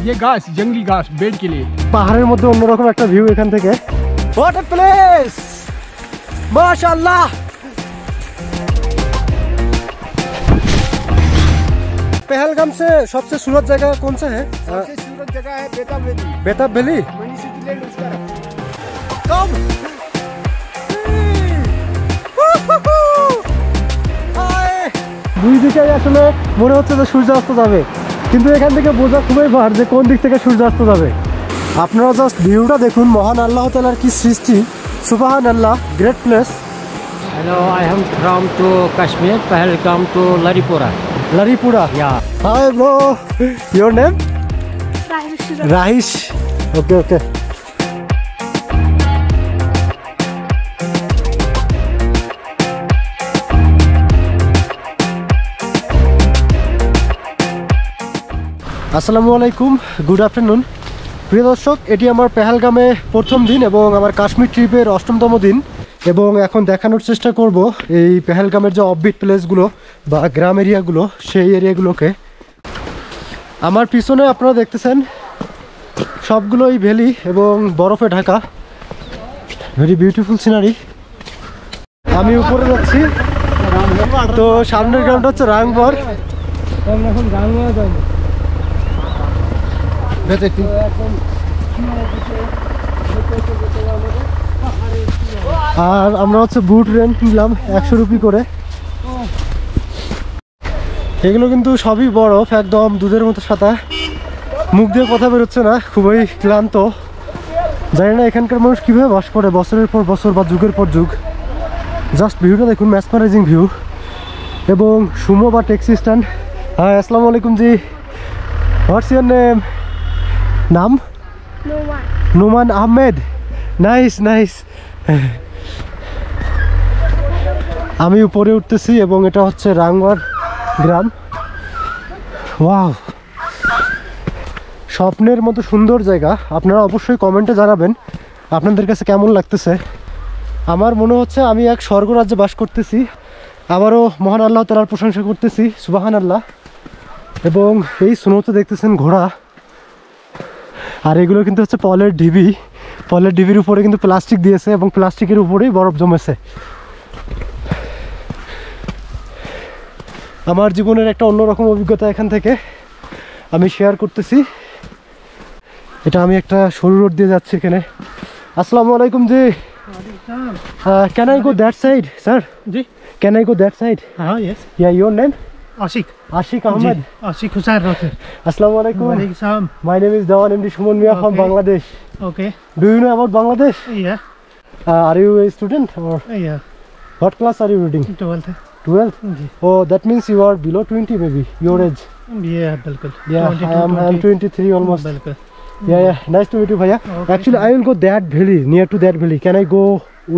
ये घास जंगली घास बेड के लिए পাহাড়ের মধ্যে অন্যরকম একটা ভিউ এখান থেকে হোয়াট এ প্লেস মাশাআল্লাহ पहलगाम से सबसे सूरत जगह कौन सा है सबसे सूरत जगह है बेटा valley Betaab valley money Switzerland उसका কম দুই দিকে আসলে মনে হচ্ছে যে সূর্যাস্ত যাবে কিন্তু এখান থেকে বোঝা খুবই ভার যে কোন দিক থেকে সূর্যাস্ত যাবে। আপনারা জাস্ট ভিউটা দেখুন মহান আল্লাহ তালার কি সৃষ্টি। সুবাহান আল্লাহ great place hello I am from to Kashmir Pahalgam to Laripura Laripura. Hi bro your name Rahish okay okay আসসালামু আলাইকুম গুড আফটারনুন প্রিয় দর্শক, এটি আমার পেহালগামে প্রথম দিন এবং আমার কাশ্মীর ট্রিপের অষ্টমতম দিন। এবং এখন দেখানোর চেষ্টা করব এই পেহেলগামের যে অফবিট প্লেসগুলো বা গ্রাম এরিয়াগুলো সেই এরিয়াগুলোকে আমার পিছনে আপনারা দেখতেছেন সবগুলোই ভ্যালি এবং বরফে ঢাকা। ভেরি বিউটিফুল সিনারি আমি উপরে যাচ্ছি। তো সামনের গ্রামটা হচ্ছে রাংবর যাব আর আমরা হচ্ছে বুট রেন্ট নিলাম একশো রুপি করে। এগুলো কিন্তু সবই বরফ, একদম দুধের মতো সাদা। মুখ দিয়ে কথা বেরোচ্ছে না, খুবই ক্লান্ত। জানি না এখানকার মানুষ কীভাবে বাস করে, বছরের পর বছর বা যুগের পর যুগ। জাস্ট ভিউটা দেখুন ম্যাসমারাইজিং ভিউ এবং সুমো বা ট্যাক্সি স্ট্যান্ড হ্যাঁ আসসালামু আলাইকুম জি। হোয়াটস ইয়ার নেম নাম? নোমান। আহমেদ। Nice nice. আমি উপরে উঠতেছি এবং এটা হচ্ছে রাংওয়ার গ্রাম। ওয়াও। স্বপ্নের মতো সুন্দর জায়গা। আপনারা অবশ্যই কমেন্টে জানাবেন আপনাদের কাছে কেমন লাগতেছে। আমার মনে হচ্ছে আমি এক স্বর্গরাজ্যে বাস করতেছি। আবারও মহান আল্লাহ তালার প্রশংসা করতেছি সুবাহান আল্লাহ এবং এই স্নোতে দেখতেছেন ঘোড়া। আর এগুলো কিন্তু হচ্ছে পলের ডিবি। পলের ডিবির উপরে কিন্তু প্লাস্টিক দিয়েছে এবং প্লাস্টিকের উপরেই বরফ জমেছে। আমার জীবনের একটা অন্যরকম অভিজ্ঞতা এখান থেকে আমি শেয়ার করতেছি। এটা আমি একটা সরু রোড দিয়ে যাচ্ছি এখানে। আসসালামু আলাইকুম জি। Can I go that side sir G. Can I go that side হ্যাঁ your yeah name Ashiq Ashiq Ahmed Ashiq Hussain Rather अस्सलाम वालेकुम वालेकुम सलाम my name is Dawan M shumon mia okay. from bangladesh okay do you know about bangladesh yeah uh, are you a student or yeah what class are you reading 12th 12th जी. oh that means you are below 20 maybe your age yeah बिल्कुल yeah 22, i am 20. i am 23 almost बिल्कुल yeah yeah nice to meet you bhaiya okay. actually i will go that valley near to that valley can i go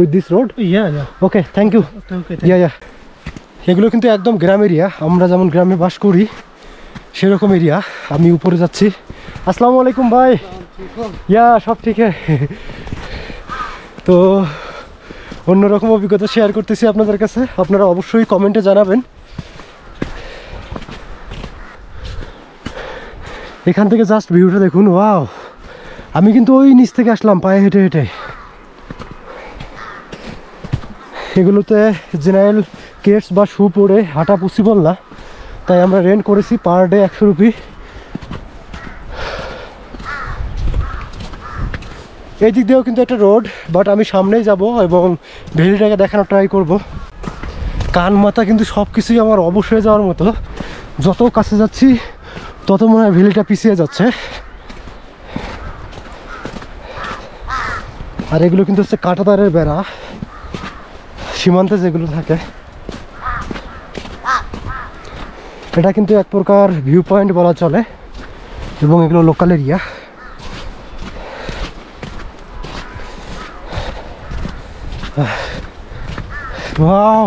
with this road yeah yeah okay thank you okay, thank yeah yeah এগুলো কিন্তু একদম গ্রাম area. আমরা যেমন গ্রামে বাস করি, সেরকম area. আমি উপরে যাচ্ছি। আসসালামু আলাইকুম ভাই। ইয়া, সব ঠিক তো, অন্যরকম অভিজ্ঞতা শেয়ার করতেছি আপনাদের কাছে। আপনারা অবশ্যই কমেন্টে জানাবেন। এখান থেকে জাস্ট ভিউটা দেখুন ওয়াও আমি কিন্তু ওই নিচ থেকে আসলাম, পায়ে হেঁটে হেঁটে। এগুলোতে জেনারেল কেটস বা শু পরে হাঁটা পসিবল না। তাই আমরা রেন্ট করেছি পার ডে একশো রুপি। এই দিক দিয়েও কিন্তু একটা রোড বাট আমি সামনেই যাব এবং ভ্যালিটাকে দেখানোর ট্রাই করব। কান মাথা কিন্তু সব কিছুই আমার অবশ্যই যাওয়ার মতো। যত কাছে যাচ্ছি, তত মনে হয় ভ্যালিটা পিছিয়ে যাচ্ছে। আর এগুলো কিন্তু হচ্ছে কাঁটাতারের বেড়া। সীমান্তে যেগুলো থাকে। এটা কিন্তু এক প্রকার ভিউ পয়েন্ট বলা চলে এবং এগুলো লোকাল এরিয়া ওয়াও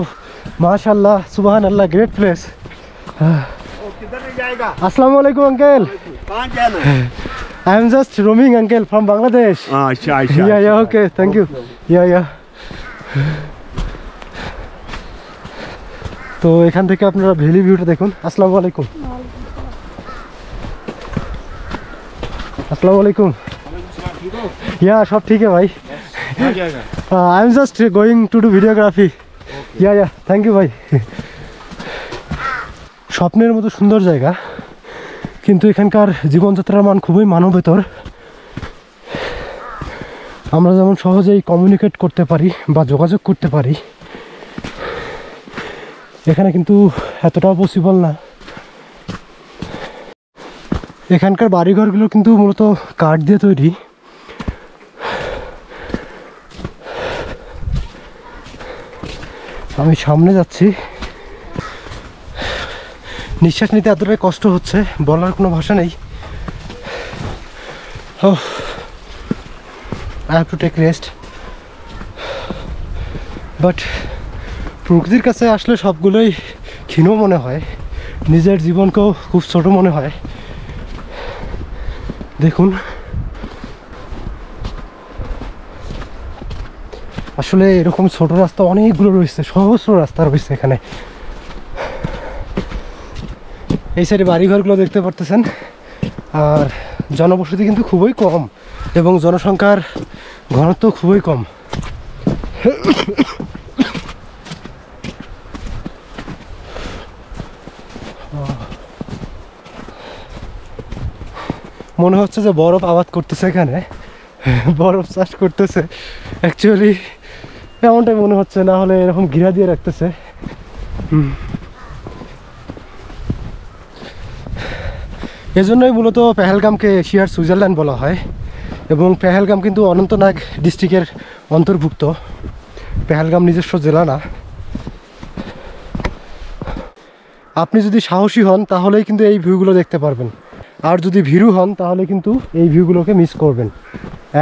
মাশাল্লাহ সুবহান আল্লাহ গ্রেট প্লেস किधर नहीं जाएगा আসসালামু আলাইকুম আঙ্কেল कहाँ जाना I am just roaming uncle from Bangladesh अच्छा তো এখান থেকে আপনারা ভ্যালি ভিউটা দেখুন। আসসালামু আলাইকুম। আসসালামু আলাইকুম। ইয়া, সব ঠিক আছে ভাই। I am just going to do videography yeah yeah thank you ভাই। স্বপ্নের মতো সুন্দর জায়গা। কিন্তু এখানকার জীবনযাত্রার মান খুবই মানবেতর। আমরা যেমন সহজেই কমিউনিকেট করতে পারি বা যোগাযোগ করতে পারি এখানে কিন্তু এতটাও পসিবল না। এখানকার বাড়িঘরগুলো কিন্তু মূলত কাঠ দিয়ে তৈরি। আমি সামনে যাচ্ছি। নিঃশ্বাস নিতে এতটাই কষ্ট হচ্ছে, বলার কোনো ভাষা নেই। I have to take rest but প্রকৃতির কাছে আসলে সবগুলোই ক্ষীণ মনে হয়। নিজের জীবনকেও খুব ছোট মনে হয়। দেখুন। আসলে এরকম ছোট রাস্তা অনেকগুলো রয়েছে, সহস্র রাস্তা রয়েছে এখানে। এই সাইডে বাড়িঘরগুলো দেখতে পারতেছেন। আর জনবসতি কিন্তু খুবই কম এবং জনসংখ্যার ঘনত্ব খুবই কম। মনে হচ্ছে যে বরফ আবাদ করতেছে এখানে। বরফ চাষ করতেছে। অ্যাকচুয়ালি এমনটাই মনে হচ্ছে, না হলে এরকম ঘিরা দিয়ে রাখতেছে। এজন্যই মূলত পেহেলগামকে এশিয়ার সুইজারল্যান্ড বলা হয়, এবং পেহেলগাম কিন্তু অনন্তনাগ ডিস্ট্রিক্টের অন্তর্ভুক্ত। পেহেলগাম নিজস্ব জেলা না। আপনি যদি সাহসী হন, তাহলেই কিন্তু এই ভিউগুলো দেখতে পারবেন। আর যদি ভিড়ু হন, তাহলে কিন্তু এই ভিউগুলোকে মিস করবেন।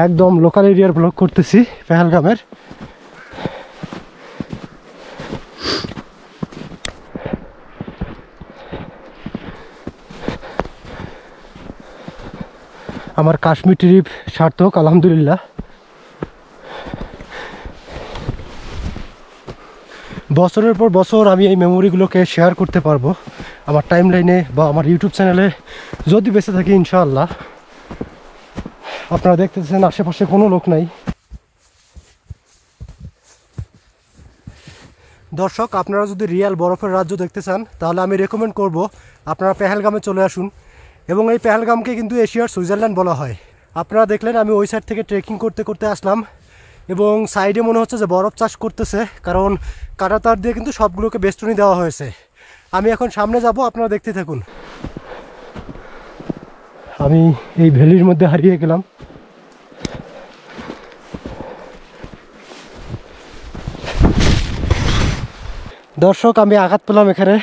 একদম লোকাল এরিয়ার ব্লগ করতেছি, পেহেলগামের। আমার কাশ্মীর ট্রিপ সার্থক, আলহামদুলিল্লাহ। বছরের পর বছর আমি এই মেমোরিগুলোকে শেয়ার করতে পারব আমার টাইম লাইনে বা আমার ইউটিউব চ্যানেলে যদি বেঁচে থাকি, ইনশাআল্লাহ। আপনারা দেখতেছেন, আশেপাশে কোনো লোক নাই। দর্শক, আপনারা যদি রিয়াল বরফের রাজ্য দেখতে চান, তাহলে আমি রেকমেন্ড করব আপনারা পেহেলগামে চলে আসুন। এবং এই পেহেলগামকে কিন্তু এশিয়ার সুইজারল্যান্ড বলা হয়। আপনারা দেখলেন, আমি ওই সাইড থেকে ট্রেকিং করতে করতে আসলাম। এবং সাইডে মনে হচ্ছে যে বরফ চাষ করতেছে, কারণ কাটা তার দিয়ে কিন্তু সবগুলোকে বেষ্টনী দেওয়া হয়েছে। আমি এখন সামনে যাব, আপনারা দেখতে থাকুন। আমি এই ভ্যালির মধ্যে হারিয়ে গেলাম। দর্শক, আমি আঘাত পেলাম এখানে।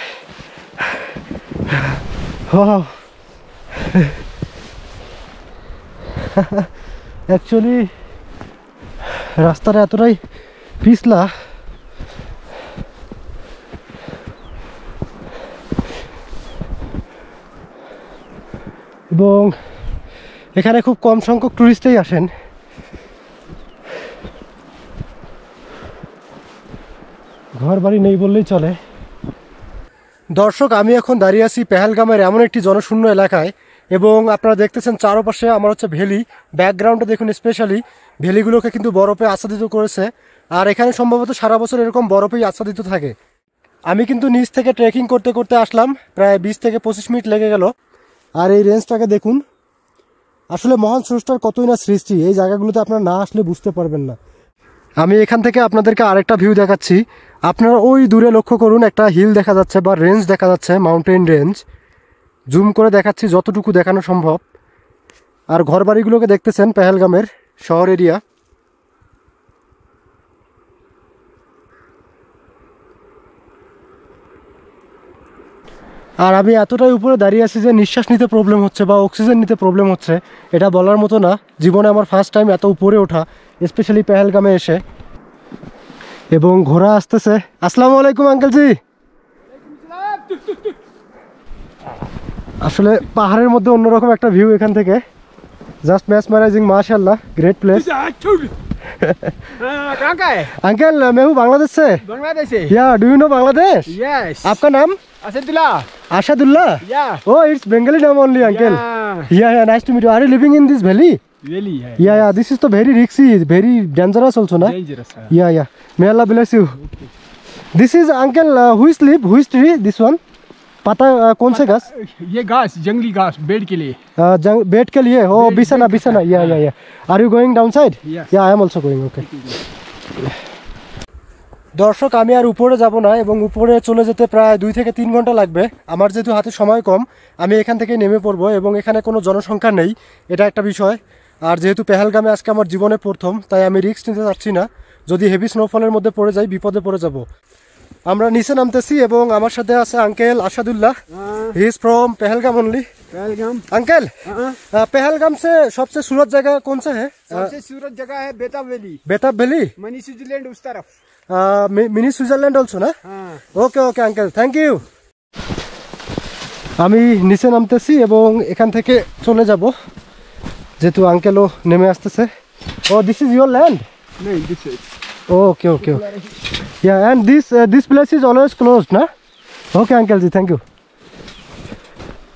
অ্যাকচুয়ালি রাস্তাটা এতটাই পিছলা। এবং এখানে খুব কম সংখ্যক টুরিস্টই আসেন। ঘর বাড়ি নেই বললেই চলে। দর্শক, আমি এখন দাঁড়িয়ে আছি পেহেলগামের এমন একটি জনশূন্য এলাকায় এবং আপনারা দেখতেছেন চারপাশে আমার হচ্ছে ভ্যালি ব্যাকগ্রাউন্ডে দেখুন স্পেশালি ভ্যালিগুলোকে কিন্তু বরফে আচ্ছাদিত করেছে। আর এখানে সম্ভবত সারা বছর এরকম বরফেই আচ্ছাদিত থাকে। আমি কিন্তু নিচ থেকে ট্রেকিং করতে করতে আসলাম, প্রায় বিশ থেকে পঁচিশ মিনিট লেগে গেল। আর এই রেঞ্জটাকে দেখুন, আসলে মহান স্রষ্টার কতই না সৃষ্টি, এই জায়গাগুলোতে আপনারা না আসলে বুঝতে পারবেন না। আমি এখান থেকে আপনাদেরকে আরেকটা ভিউ দেখাচ্ছি। আপনারা ওই দূরে লক্ষ্য করুন, একটা হিল দেখা যাচ্ছে বা রেঞ্জ দেখা যাচ্ছে মাউন্টেন রেঞ্জ জুম করে দেখাচ্ছি যতটুকু দেখানো সম্ভব। আর ঘরবাড়িগুলোকে দেখতেছেন পেহেলগামের শহর এরিয়া। আর আমি এতটাই উপরে দাঁড়িয়ে আছি যে নিঃশ্বাস নিতে প্রবলেম হচ্ছে বা অক্সিজেন নিতে প্রবলেম হচ্ছে, এটা বলার মতো না। জীবনে আমার ফার্স্ট টাইম এত উপরে ওঠা স্পেশালি পেহেলগামে এসে। এবং ঘোড়া আসতেছে। আসসালামু আলাইকুম আঙ্কেল জি। আসলে পাহাড়ের মধ্যে অন্যরকম একটা ভিউ এখান থেকে জাস্ট ম্যাচমারাইজিং মাশাল্লাহ গ্রেট প্লেস हाँ, कहाँ का है अंकल मैं हूँ बांग्लादेश से बांग्लादेश से या do you know Bangladesh yes आपका नाम असदुल्ला आशादुल्ला या Oh, it's Bengali name only, uncle. Yeah, yeah, nice to meet you. Are you living in this valley? वेली है Yeah, yeah. This is the very risky, very dangerous also, na? Dangerous है Yeah, yeah. May Allah bless you. This is uncle. Uh, who is leaf? Who is tree? This one. पता uh, कौन से घास ये घास जंगली घास bed के लिए uh, जंग बेट के लिए हो बिसना बिसना yeah yeah yeah are you going down side Yes. Yeah I am also going okay দর্শক আমি আর উপরে যাব না এবং উপরে চলে যেতে প্রায় দুই থেকে তিন ঘন্টা লাগবে আমার যেহেতু হাতে সময় কম আমি এখান থেকে নেমে পড়বো এবং এখানে কোনো জনসংখ্যা নেই এটা একটা বিষয় আর যেহেতু পেহেলগামে আজকে আমার জীবনে প্রথম তাই আমি রিস্ক নিতে চাচ্ছি না যদি হেভি স্নোফলের মধ্যে পড়ে যাই বিপদে পড়ে যাব আমরা নিচে নামতেছি এবং আমার সাথে আছে uncle Asadullah he is from Pahalgam only Pahalgam uncle हाँ। अ, पहलगाम से सबसे सूरत जगह कौन सा है अ, सबसे सूरत जगह है Betaab valley Betaab valley mini Switzerland उस तरफ अ, मि- मिनी সুইজারল্যান্ড অলসো না हाँ okay okay uncle thank you আমি নিচে নামতেছি এবং এখান থেকে চলে যাব যেহেতু আঙ্কেলও নেমে আসতেছে oh this is your land okay okay okay. Yeah, and this uh, this place is always closed, na? Okay, Uncle Ji, thank you.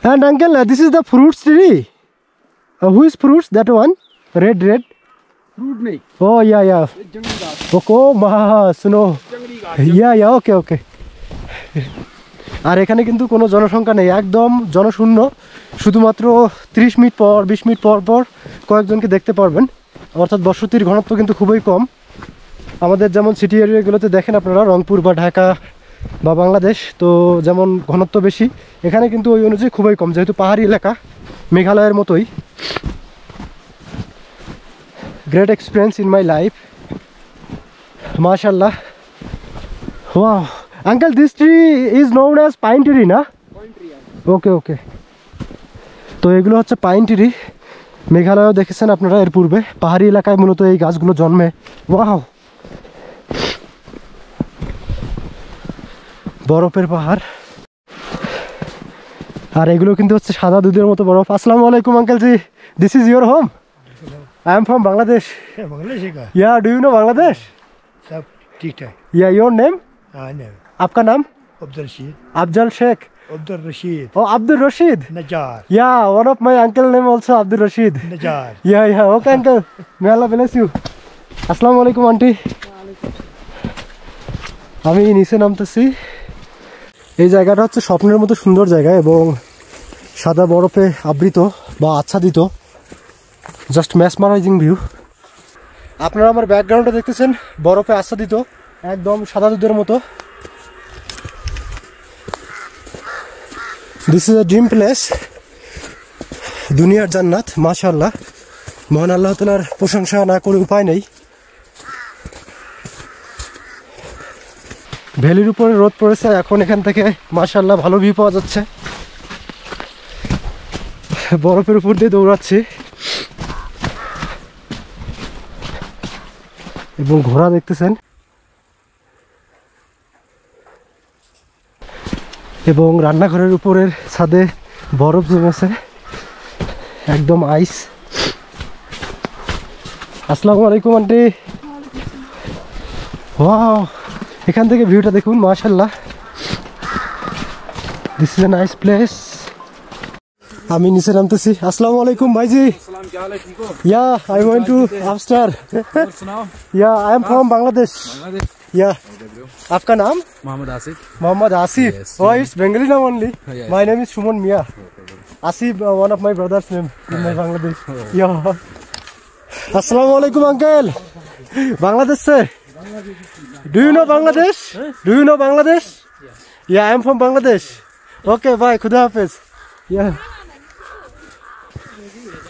And Uncle, uh, this is the fruits tree. Uh, who is fruits? That one? Red, red. Fruit nahi. Oh yeah, yeah. Jangli ghat. আর এখানে কিন্তু কোনো জনসংখ্যা নেই একদম জনশূন্য শুধুমাত্র 30 minute পর 20 মিনিট পর পর কয়েকজনকে দেখতে পারবেন অর্থাৎ বসতির ঘনত্ব কিন্তু খুবই কম আমাদের যেমন সিটি এরিয়াগুলোতে দেখেন আপনারা রংপুর বা ঢাকা বা বাংলাদেশ তো যেমন ঘনত্ব বেশি এখানে কিন্তু ওই অনুযায়ী খুবই কম যেহেতু পাহাড়ি এলাকা মেঘালয়ের মতোই। Great experience in my life মাশাল্লাহ wow uncle this tree is known as pine tree না? ওকে ওকে তো এগুলো হচ্ছে পাইন ট্রি মেঘালয়ও দেখেছেন আপনারা এর পূর্বে পাহাড়ি এলাকায় মূলত এই গাছগুলো জন্মে। ওয়াও বরফের পাহাড়। আর এগুলো কিন্তু হচ্ছে সাদা দুধের মতো বরফ। আসসালাম আলাইকুম uncle G this is your home I am from Bangladesh yeah do you know Bangladesh আপনার নাম আফজাল শেখ ও Abdul Rashid. Yeah one of my uncle name also Abdul Rashid Nazar yeah uncle may আসসালামু আলাইকুম আন্টি আমি নিচে নামতেছি। এই জায়গাটা হচ্ছে স্বপ্নের মতো সুন্দর জায়গা এবং সাদা বরফে আবৃত বা আচ্ছাদিত। জাস্ট ম্যাসমারাইজিং ভিউ আপনারা আমার ব্যাকগ্রাউন্ডে দেখতেছেন, বরফে আচ্ছাদিত, একদম সাদা দুধের মতো। This is a dream place দুনিয়ার জান্নাত মাশাল্লাহ মহান আল্লাহ তালার প্রশংসা না করে উপায় নেই। ভ্যালির উপরে রোদ পড়েছে এখন এখান থেকে মাশাল্লাহ ভালো ভিউ পাওয়া যাচ্ছে। বরফের উপর দিয়ে দৌড়াচ্ছি। এবং ঘোড়া দেখতেছেন। এবং রান্নাঘরের উপরের ছাদে বরফ জমেছে। একদম আইস আসসালামু আলাইকুম আন্টি। ওয়াও এখান থেকে ভিউটা দেখুন মাশাল্লাহ this is a nice place আমি নিচে নামতেছি আসসালামু আলাইকুম ভাইজি सलाम क्या हाल है ठीक हो या आई वांट टू अपस्टार और सुनाओ या I am from Bangladesh Bangladesh yeah आपका नाम Mohammad Asif Muhammad Asif. Yes. Oh, it's Bengali name only. Yes. My name is Shumon Mia. Asif, uh, one of my brother's name in my Bangladesh. Yeah. Assalamu alaikum, uncle. Bangladesh, sir. Do you know Bangladesh? Do you know Bangladesh? Yeah, I'm from Bangladesh. Okay, bye. Khuda Hafiz. Yeah.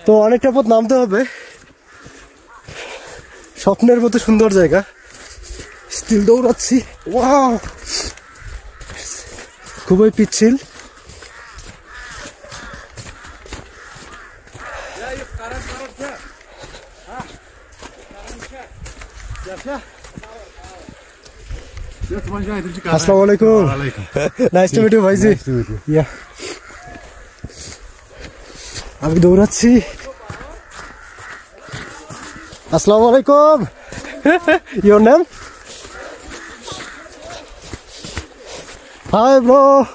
তো অনেকটা পথ নামতে হবে স্বপ্নের মতো সুন্দর জায়গা still দৌড়াচ্ছি wow খুবই পিচ্ছিল আসসালামু আলাইকুম নাইস টু মিট ইউ ভাইজি ইয়া আমি দৌড়াচ্ছি আসসালামু আলাইকুম Your name? Hi bro.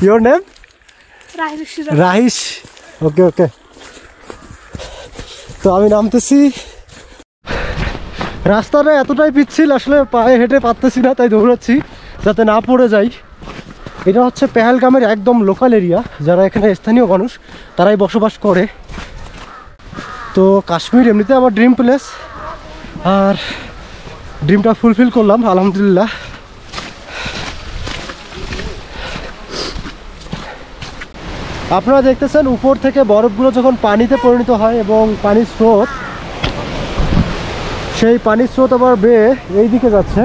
Your name? রাহিস ওকে ওকে তো আমি নামতেছি রাস্তাটা এতটাই পিচ্ছিল, আসলে পায়ে হেঁটে পারতেছি না, তাই দৌড়াচ্ছি, যাতে না পড়ে যাই। এটা হচ্ছে পেহেলগামের একদম লোকাল এরিয়া যারা এখানে স্থানীয় মানুষ, তারাই বসবাস করে। তো কাশ্মীর এমনিতে আমার ড্রিম প্লেস আর ড্রিমটা ফুলফিল করলাম, আলহামদুলিল্লাহ। আপনারা দেখতেছেন, উপর থেকে বরফগুলো যখন পানিতে পরিণত হয় এবং পানির স্রোত সেই পানির স্রোত আবার বেয়ে এই দিকে যাচ্ছে।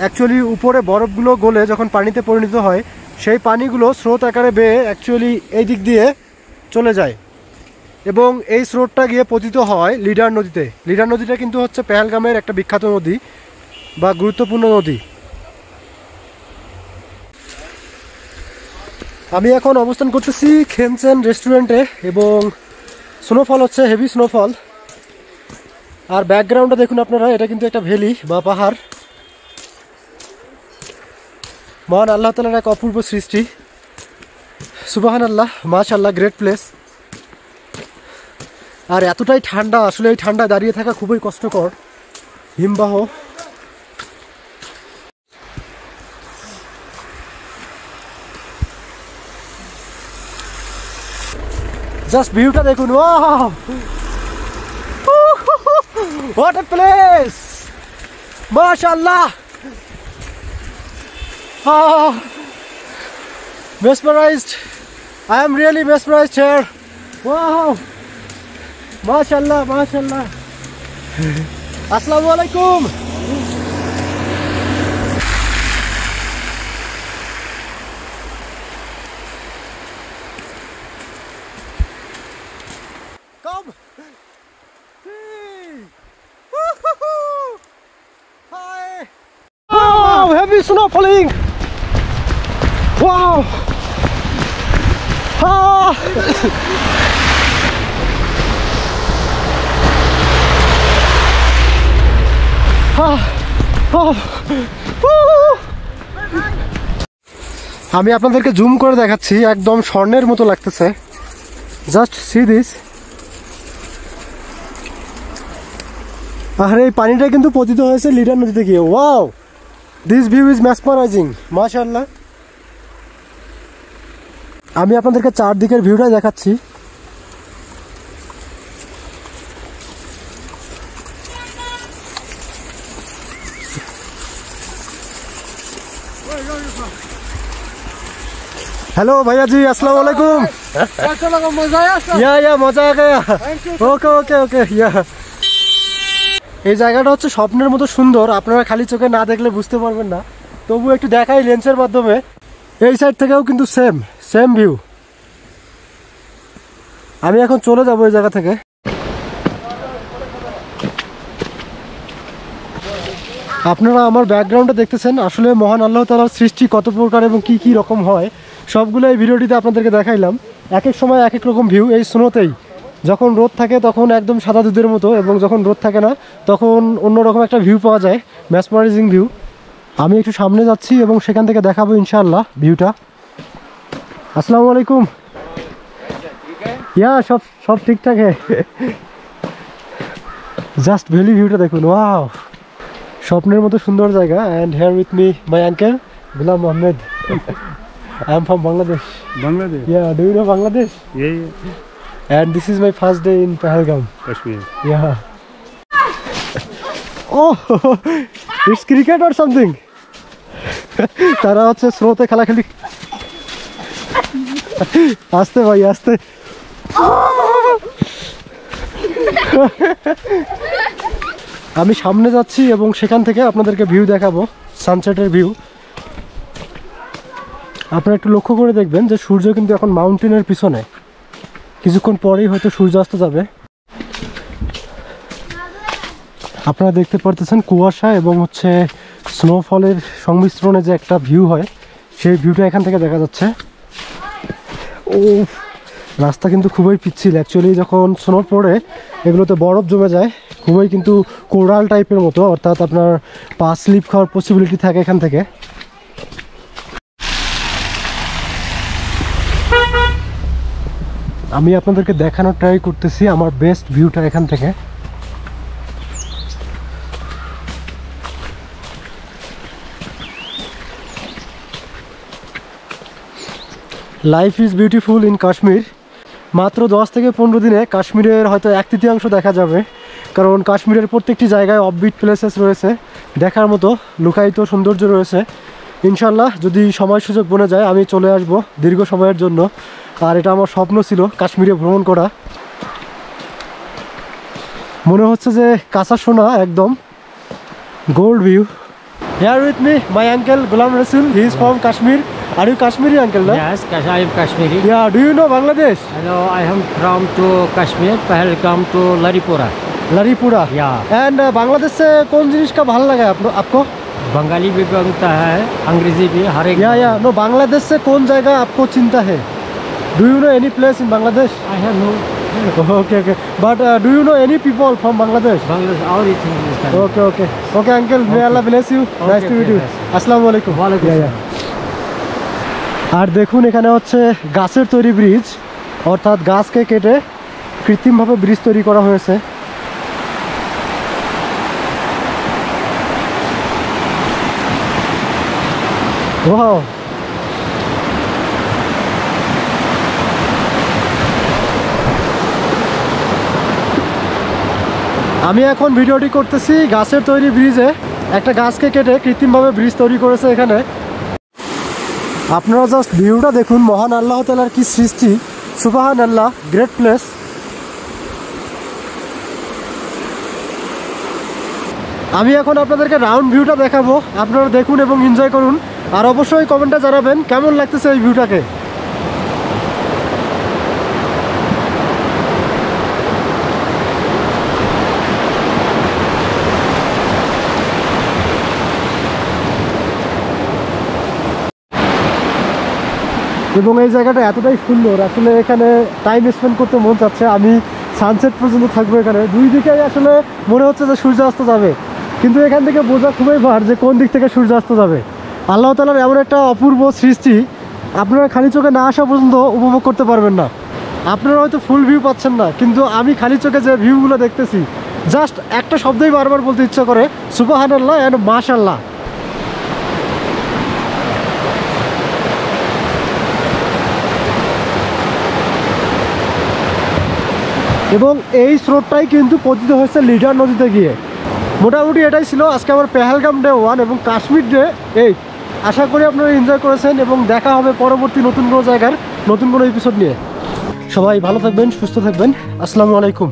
অ্যাকচুয়ালি উপরে বরফগুলো গলে যখন পানিতে পরিণত হয়, সেই পানিগুলো স্রোত আকারে বেয়ে অ্যাকচুয়ালি এই দিক দিয়ে চলে যায়। এবং এই স্রোতটা গিয়ে পতিত হয় লিডার নদীতে। লিডার নদীটা কিন্তু হচ্ছে পেহেলগামের একটা বিখ্যাত নদী বা গুরুত্বপূর্ণ নদী। আমি এখন অবস্থান করতেছি খেমচেন রেস্টুরেন্টে এবং স্নোফল হচ্ছে হেভি স্নোফল আর ব্যাকগ্রাউন্ডটা দেখুন আপনারা, এটা কিন্তু একটা ভ্যালি বা পাহাড়। মহান আল্লাহ তালার এক অপূর্ব সৃষ্টি। সুবাহান আল্লাহ মাশ আল্লাহ গ্রেট প্লেস আর এতটাই ঠান্ডা, আসলে এই ঠান্ডায় দাঁড়িয়ে থাকা খুবই কষ্টকর। হিমবাহ। জাস্ট ভিউটা দেখুন wow What a place! MashaAllah! Oh, mesmerized. I am really mesmerized here. Wow! MashaAllah, MashaAllah. Assalamu alaikum. Snow falling. Wow. Ah. Ah. আমি আপনাদেরকে জুম করে দেখাচ্ছি, একদম স্বর্ণের মতো লাগতেছে জাস্ট সি দিস আর, এই পানিটা কিন্তু পতিত হয়েছে লিডার নদীতে গিয়ে wow this view is mesmerising মাশাআল্লাহ আমি আপনাদেরকে চারদিকের ভিউটা দেখাচ্ছি हेलो भैया जी अस्सलाम वालेकुम या या মজা आ गया ওকে ওকে ওকে ইয়া এই জায়গাটা হচ্ছে স্বপ্নের মতো সুন্দর। আপনারা খালি চোখে না দেখলে বুঝতে পারবেন না। তবু একটু দেখাই লেন্সের মাধ্যমে। এই সাইড থেকেও কিন্তু সেম সেম ভিউ আমি এখন চলে যাব এই জায়গা থেকে। আপনারা আমার ব্যাকগ্রাউন্ডে দেখতেছেন, আসলে মহান আল্লাহ তালার সৃষ্টি কত প্রকার এবং কি কি রকম হয়, সবগুলো এই ভিডিওটিতে আপনাদেরকে দেখাইলাম। এক এক সময় এক এক রকম ভিউ এই স্নোতেই যখন রোদ থাকে তখন একদম সাদা দুধের মতো এবং যখন রোদ থাকে না তখন অন্যরকম একটা ভিউ পাওয়া যায় ম্যাসমারাইজিং ভিউ আমি একটু সামনে যাচ্ছি এবং সেখান থেকে দেখাবো ইনশাআল্লাহ ভিউটা আসসালামু আলাইকুম। ইয়া সব সব ঠিকঠাক জাস্ট ভ্যালি ভিউটা দেখুন ওয়াও স্বপ্নের মতো সুন্দর জায়গা and here with me my uncle Gulam Ahmed I am from Bangladesh Bangladesh. Yeah do you know Bangladesh. And this is my first day in Pahalgam. Kashmir. Yeah. Oh, it's cricket or something. তারা হচ্ছে স্রোতে খেলাখেলি আসতে ভাই আসতে আমি সামনে যাচ্ছি এবং সেখান থেকে আপনাদেরকে ভিউ দেখাবো সানসেটের ভিউ আপনারা একটু লক্ষ্য করে দেখবেন যে সূর্য কিন্তু এখন মাউন্টেনের পিছনে কিছুক্ষণ পরেই হয়তো সূর্যাস্ত যাবে। আপনারা দেখতে পারতেছেন কুয়াশা এবং হচ্ছে স্নোফলের সংমিশ্রণে যে একটা ভিউ হয়, সেই ভিউটা এখান থেকে দেখা যাচ্ছে। ও রাস্তা কিন্তু খুবই পিচ্ছিল। অ্যাকচুয়ালি যখন স্নো পড়ে, এগুলোতে বরফ জমে যায়, খুবই কিন্তু কোরাল টাইপের মতো। অর্থাৎ আপনার পা স্লিপ খাওয়ার পসিবিলিটি থাকে এখান থেকে। আমি আপনাদেরকে দেখানোর ট্রাই করতেছি, আমার বেস্ট ভিউটা এখান থেকে। Life is beautiful in Kashmir মাত্র দশ থেকে পনেরো দিনে কাশ্মীরের হয়তো এক তৃতীয়াংশ দেখা যাবে, কারণ কাশ্মীরের প্রত্যেকটি জায়গায় অফবিট প্লেসেস রয়েছে। দেখার মতো লুকায়িত সৌন্দর্য রয়েছে। ইনশাল্লাহ যদি সময় সুযোগ বনে যায়, আমি চলে আসব দীর্ঘ সময়ের জন্য। আর এটা আমার স্বপ্ন ছিল কাশ্মীরে ভ্রমণ করা মনে হচ্ছে যে কাঁচা সোনা একদম gold view here with me my uncle Ghulam Rasool he is from Kashmir are you Kashmiri uncle না Yes, Kash- I am Kashmiri. Yeah do you know Bangladesh Hello, I am from to Kashmir, Pahalgam to Laripura. Laripura Yeah. And Bangladesh से कौन जिनिस का भालो लगा आप, आपको बंगाली भी बनता है अंग्रेजी भी हर एक या या नो बांग्लादेश से कौन जगह आपको चिंता है Do you know any place in Bangladesh? I have no. okay, okay. But uh, do you know any people from Bangladesh? Bangladesh, all is English. Okay, okay. Okay, uncle, okay. may Allah bless you. Okay, nice to meet you. Assalamu alaikum. Yeah, yeah. আর দেখুন এখানে হচ্ছে গাছের তৈরি bridge অর্থাৎ গাছকে কেটে কৃত্রিমভাবে bridge তৈরি করা হয়েছে Wow. আমি এখন ভিডিওটি করতেছি গাছের তৈরি ব্রিজে। একটা গাছকে কেটে কৃত্রিমভাবে ব্রিজ তৈরি করেছে এখানে। আপনারা জাস্ট ভিউটা দেখুন, মহান আল্লাহ তালার কি সৃষ্টি। সুবাহান আল্লাহ গ্রেট প্লেস আমি এখন আপনাদেরকে রাউন্ড ভিউটা দেখাবো। আপনারা দেখুন এবং এনজয় করুন। আর অবশ্যই কমেন্টে জানাবেন, কেমন লাগতেছে এই ভিউটাকে এবং এই জায়গাটা এতটাই সুন্দর। আসলে এখানে টাইম স্পেন্ড করতে মন চাচ্ছে। আমি সানসেট পর্যন্ত থাকব এখানে। দুই দিকেই আসলে মনে হচ্ছে যে সূর্যাস্ত যাবে। কিন্তু এখান থেকে বোঝা খুবই ভার যে কোন দিক থেকে সূর্যাস্ত যাবে। আল্লাহ তালার এমন একটা অপূর্ব সৃষ্টি। আপনারা খালি চোখে না আসা পর্যন্ত উপভোগ করতে পারবেন না। আপনারা হয়তো ফুল ভিউ পাচ্ছেন না। কিন্তু আমি খালি চোখে যে ভিউগুলো দেখতেছি জাস্ট একটা শব্দই বারবার বলতে ইচ্ছা করে সুবাহান আল্লাহ অ্যান্ড মাশাল্লাহ এবং এই স্রোতটাই কিন্তু পতিত হয়েছে লিডার নদীতে গিয়ে। মোটামুটি এটাই ছিল আজকে আমার পেহেলগাম ডে ওয়ান এবং কাশ্মীর ডে এই আশা করি আপনারা এনজয় করেছেন এবং দেখা হবে পরবর্তী নতুন কোনো জায়গার নতুন কোনো এপিসোড নিয়ে। সবাই ভালো থাকবেন, সুস্থ থাকবেন। আসসালামু আলাইকুম।